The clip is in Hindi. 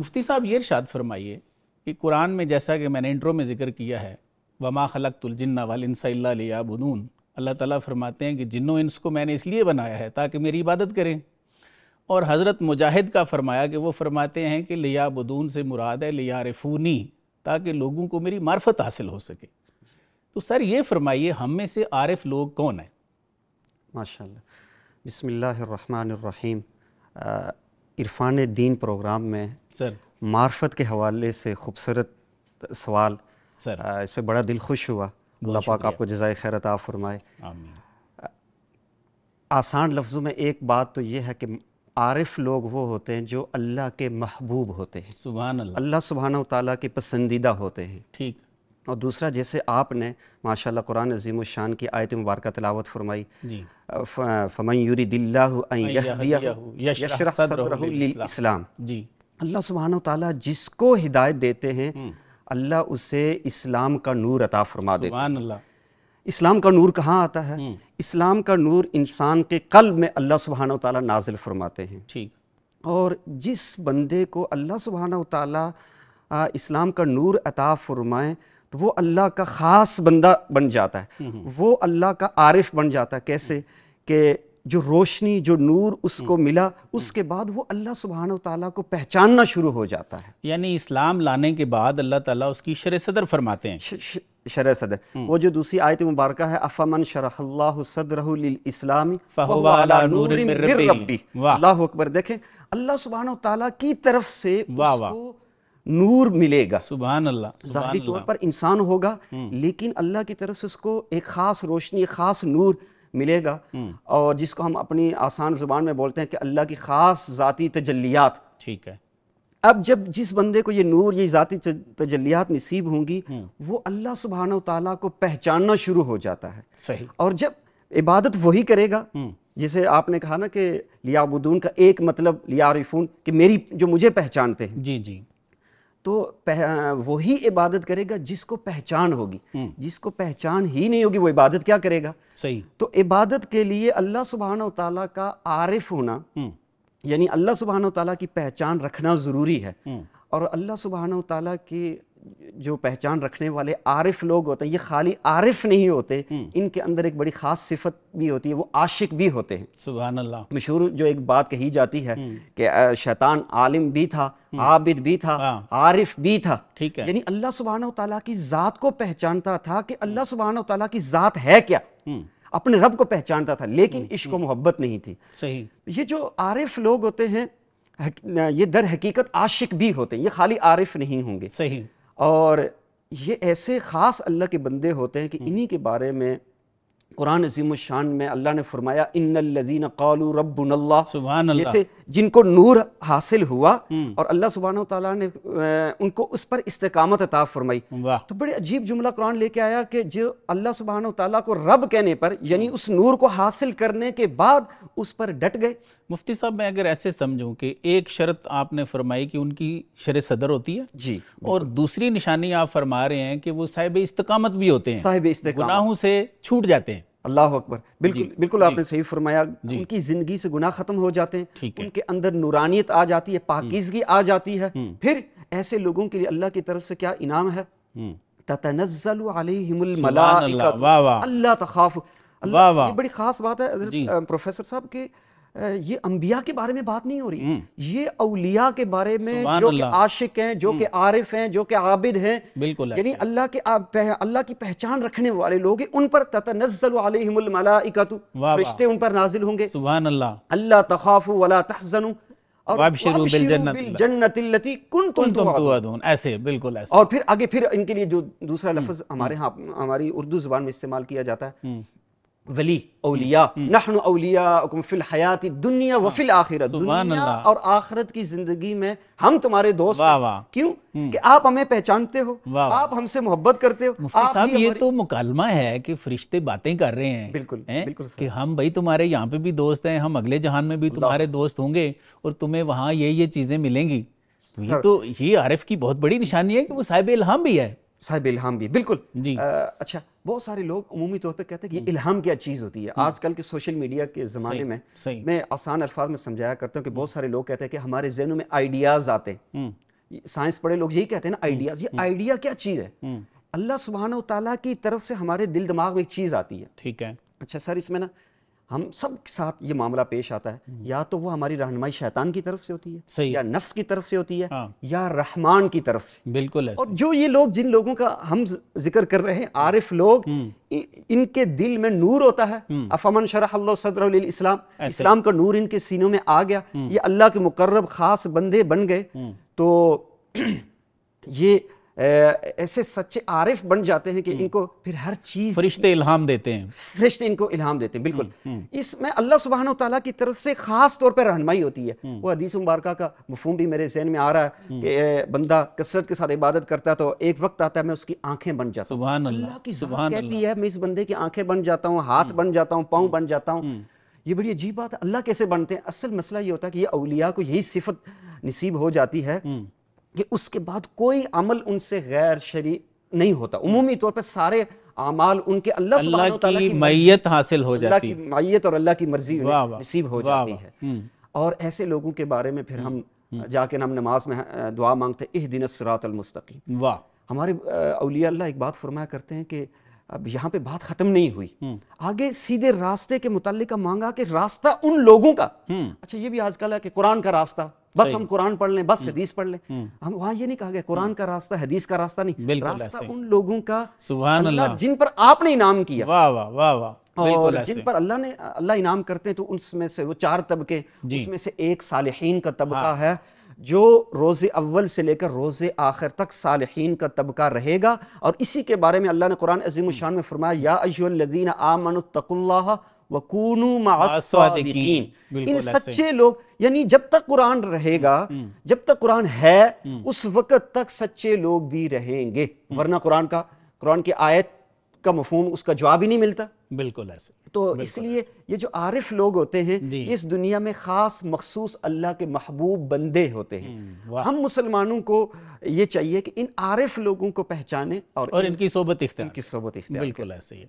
मुफ्ती साहब ये इरशाद फरमाइए कि कुरान में जैसा कि मैंने इंट्रो में ज़िक्र किया है, वमा खलक तुलजिन्ना वाल इंसाबून अल्लाह ताला फरमाते हैं कि जिन्नो इंस को मैंने इसलिए बनाया है ताकि मेरी इबादत करें। और हज़रत मुजाहिद का फरमाया कि वो फरमाते हैं कि लिया बदून से मुराद है लिया रफूनी ताकि लोगों को मेरी मार्फत हासिल हो सके। तो सर ये फरमाइए, हम में से आरिफ लोग कौन हैं? माशाल्लाह। बिस्मिल्लाहिर्रहमानिर्रहीम। इरफान दीन प्रोग्राम में सर। मार्फत के हवाले से खूबसूरत सवाल सर। आ, इस पर बड़ा दिल खुश हुआ। अल्लाह पाक आपको जजाय खैर अता फरमाए। आसान लफ्ज़ों में एक बात तो ये है कि आरिफ लोग वो होते हैं जो अल्लाह के महबूब होते हैं। अल्लाह। अल्लाह सुबहाना ताला के पसंदीदा होते हैं। ठीक। और दूसरा जैसे आपने माशाल्लाह कुरान अजीम शान की आयत मुबारक तिलावत फरमाई फ़मन इस्लाम। जी। अल्लाह सुबहान ताला जिसको हिदायत देते हैं अल्लाह उसे इस्लाम का नूर अता फरमा देते इस्लाम का नूर कहाँ आता है? इस्लाम का नूर इंसान के कल्ब में अल्लाह सुबहान ताला नाजिल फरमाते हैं। ठीक। और जिस बंदे को अल्लाह सुबहाना ताला इस्लाम का नूर अता फरमाए तो वो अल्लाह का ख़ास बंदा बन जाता है। वो अल्लाह का आरिफ बन जाता है। कैसे? कि जो रोशनी जो नूर उसको मिला उसके बाद वो अल्लाह सुबहाना ताला को पहचानना शुरू हो जाता है। यानी इस्लाम लाने के बाद अल्लाह ताला उसकी शर सदर फरमाते हैं। श- श- सदर वो जो दूसरी आयत मुबारक है अफमन। वाह। अल्लाह अकबर देखें अल्लाह सुबहाना ताला की तरफ़ से वाह, वाह। नूर मिलेगा। सुबह अल्लाह जाहिरी तौर पर इंसान होगा लेकिन अल्लाह की तरफ़ से उसको एक ख़ास रोशनी एक ख़ास नूर मिलेगा। और जिसको हम अपनी आसान ज़ुबान में बोलते हैं कि अल्लाह की ख़ास ज़ाती तजल्लियात। ठीक है। अब जब जिस बंदे को ये नूर ये ज़ाती त- तजल्लियात नसीब होंगी वो अल्लाह सुबहान तला को पहचानना शुरू हो जाता है। सही। और जब इबादत वही करेगा जैसे आपने कहा ना कि लियाबुदून का एक मतलब लियारिफून कि मेरी जो मुझे पहचानते हैं। जी जी। तो वही इबादत करेगा जिसको पहचान होगी। जिसको पहचान ही नहीं होगी वो इबादत क्या करेगा? सही। तो इबादत के लिए अल्लाह सुबहान तला का आरिफ होना हम्म, यानी अल्लाह सुबहान तला की पहचान रखना ज़रूरी है। और अल्लाह सुबहान तला की जो पहचान रखने वाले आरिफ लोग होते हैं ये खाली आरिफ नहीं होते इनके अंदर एक बड़ी ख़ास सिफत भी होती है वो आशिक भी होते हैं। सुबहान अल्लाह मशहूर जो एक बात कही जाती है कि शैतान आलिम भी था आबिद भी था हाँ। आरिफ भी था। ठीक है। यानी अल्लाह सुबहाना तला की ज़ात को पहचानता था कि अल्लाह सुबहाना तला की ज़ात है क्या? अपने रब को पहचानता था लेकिन इश्क मोहब्बत नहीं थी। सही। ये जो आरिफ लोग होते हैं ये दर हकीकत आशिक भी होते हैं ये खाली आरिफ नहीं होंगे। सही। और ये ऐसे ख़ास अल्लाह के बंदे होते हैं कि इन्हीं के बारे में कुरान अजीम शान में अल्लाह ने फरमाया इन्नल्लज़ीन क़ालू सुबहान जैसे जिनको नूर हासिल हुआ और अल्लाह सुबहान ताला ने उनको उस पर इस्तेकामत अता फरमाई। तो बड़े अजीब जुमला कुरान लेके आया कि जो अल्लाह सुबहान ताला को रब कहने पर यानी उस नूर को हासिल करने के बाद उस पर डट गए। मुफ्ती साहब मैं अगर ऐसे समझूं कि एक शर्त आपने फरमाई कि उनकी शर सदर होती है जी और दूसरी निशानी आप फरमा रहे हैं कि वो साहिब इस्तकामत भी होते हैं साहिब गुनाहों से छूट जाते हैं। अल्लाह अकबर। बिल्कुल बिल्कुल आपने सही फरमाया उनकी ज़िंदगी से गुनाह खत्म हो जाते हैं। उनके अंदर नूरानियत आ जाती है पाकिजगी आ जाती है। फिर ऐसे लोगों के लिए अल्लाह की तरफ़ से क्या इनाम है? हम्म, अल्लाह, तखाफु वाह, अल्लाह वाह। बड़ी खास बात है प्रोफेसर साहब के ये अंबिया के बारे में बात नहीं हो रही। ये अलिया के बारे में जो कि आशिक हैं जो कि आरिफ हैं जो कि आबिद हैं बिल्कुल यानी अल्लाह के अल्लाह की पहचान रखने वाले लोग हैं उन पर। फरिश्ते उन पर नाजिल होंगे। अल्लाह। अल्लाह तखाफु वला तहज़नु। और ऐसे बिल्कुल ऐसे। फिर आगे फिर इनके लिए जो दूसरा लफ्ज हमारे यहाँ हमारी उर्दू ज़ुबान में इस्तेमाल किया जाता है। वली औलिया नहनु औलियाकुम फिल हयाती दुनिया व फिल आखिरत दुनिया। और आखिरत की ज़िंदगी में हम तुम्हारे दोस्त वाह, हैं। वाह। क्यों कि आप हमें पहचानते हो। आप हमसे मोहब्बत करते हो आप साहब ये तो मुकालमा है कि फरिश्ते बातें कर रहे हैं बिल्कुल, हैं? बिल्कुल। कि हम भाई तुम्हारे यहाँ पे भी दोस्त हैं हम अगले जहान में भी तुम्हारे दोस्त होंगे और तुम्हें वहाँ ये ये चीज़ें मिलेंगी ये तो ये आरिफ की बहुत बड़ी निशानी है कि वो साहिब इल्हाम भी है साहिब इल्हाम भी। बिल्कुल। जी। अ, अच्छा बहुत सारे लोग उमूमी तौर पे कहते हैं कि इल्हाम क्या चीज़ होती है? आजकल के सोशल मीडिया के ज़माने में सही। मैं आसान अल्फाज में समझाया करता हूँ कि बहुत सारे लोग कहते हैं कि हमारे जहनों में आइडियाज़ आते हैं। हम्म, साइंस पढ़े लोग यही कहते हैं ना आइडियाज़। ये आइडिया क्या चीज़ है? अल्लाह सुबहान ताला की तरफ़ से हमारे दिल दिमाग में एक चीज़ आती है। ठीक है। अच्छा सर इसमें ना हम सब के साथ ये मामला पेश आता है। या तो वो हमारी रहनुमाई शैतान की तरफ़ से होती है सही। या नफ्स की तरफ़ से होती है हाँ। या रहमान की तरफ़ से। बिल्कुल और जो ये लोग जिन लोगों का हम ज़िक्र कर रहे हैं आरिफ लोग इ- इनके दिल में नूर होता है। अफमन शरह सदर इस्लाम। इस्लाम का नूर इनके सीनों में आ गया। ये अल्लाह के मुकर्रब खास बंदे बन गए। तो ये ऐसे सच्चे आरिफ बन जाते हैं कि इनको फिर हर चीज़ फरिश्ते इल्हाम देते हैं। फरिश्ते इनको इल्हाम देते हैं बिल्कुल। इसमें अल्लाह सुबहान तला की तरफ़ से खास तौर पर रहनमाई होती है। वो हदीस मुबारक का मफहूम भी मेरे जहन में आ रहा है कि बंदा कसरत के साथ इबादत करता है तो एक वक्त आता है मैं उसकी आँखें बन जाता हूँ। अल्लाह की कहती है मैं इस बंदे की आँखें बन जाता हूँ हाथ बन जाता हूँ पाँव बन जाता हूँ। ये बड़ी अजीब बात है अल्लाह कैसे बनते हैं? असल मसला ये होता है कि ये अलिया को यही सिफत नसीब हो जाती है कि उसके बाद कोई अमल उनसे गैर शरी नहीं होता। उमूमी तौर पर सारे अमाल उनके अल्लाह तआला की मर्जी- मैयत हासिल हो जाती की है मैयत और अल्लाह की मर्ज़ी नसीब हो जाती है। हम्म। और ऐसे लोगों के बारे में फिर हम जाके हम नमाज़ में दुआ मांगते इह दिन मुस्तकीम। वाह। हमारे अलिया अल्लाह एक बात फरमाया करते हैं कि अब यहाँ पे बात खत्म नहीं हुई। आगे सीधे रास्ते के मुतालिक मांगा कि रास्ता उन लोगों का। अच्छा ये भी आजकल है कि कुरान का रास्ता। बस हम कुरान पढ़ लें बस हदीस पढ़ लें। हम वहाँ ये नहीं कहा गया कुरान का रास्ता हदीस का रास्ता नहीं। रास्ता उन लोगों का सुभान अल्लाह अल्लाह। जिन पर आपने इनाम किया। वाह वाह वाह वाह। और जिन पर अल्लाह ने अल्लाह इनाम करते हैं तो उसमें से वो चार तबके उसमें से एक सालिहीन का तबका है। जो रोज़े अव्वल से लेकर रोज़े आखिर तक सालिहीन का तबका रहेगा। और इसी के बारे में अल्लाह ने कुरान अजीम शान में फरमाया या अय्युहल्लज़ीन आमनुत्तकुल्लाह वकूनू इन सच्चे लोग यानी जब तक कुरान रहेगा जब तक कुरान है उस वक्त तक सच्चे लोग भी रहेंगे। वरना कुरान का कुरान की आयत का मफहूम उसका जवाब ही नहीं मिलता। बिल्कुल ऐसे। तो इसलिए ये जो आरिफ लोग होते हैं इस दुनिया में ख़ास मखसूस अल्लाह के महबूब बंदे होते हैं। हम मुसलमानों को ये चाहिए कि इन आरिफ लोगों को पहचाने और, और इन, इनकी सोबत इख्तियार इनकी सोबत इख्तियार बिल्कुल ऐसे है।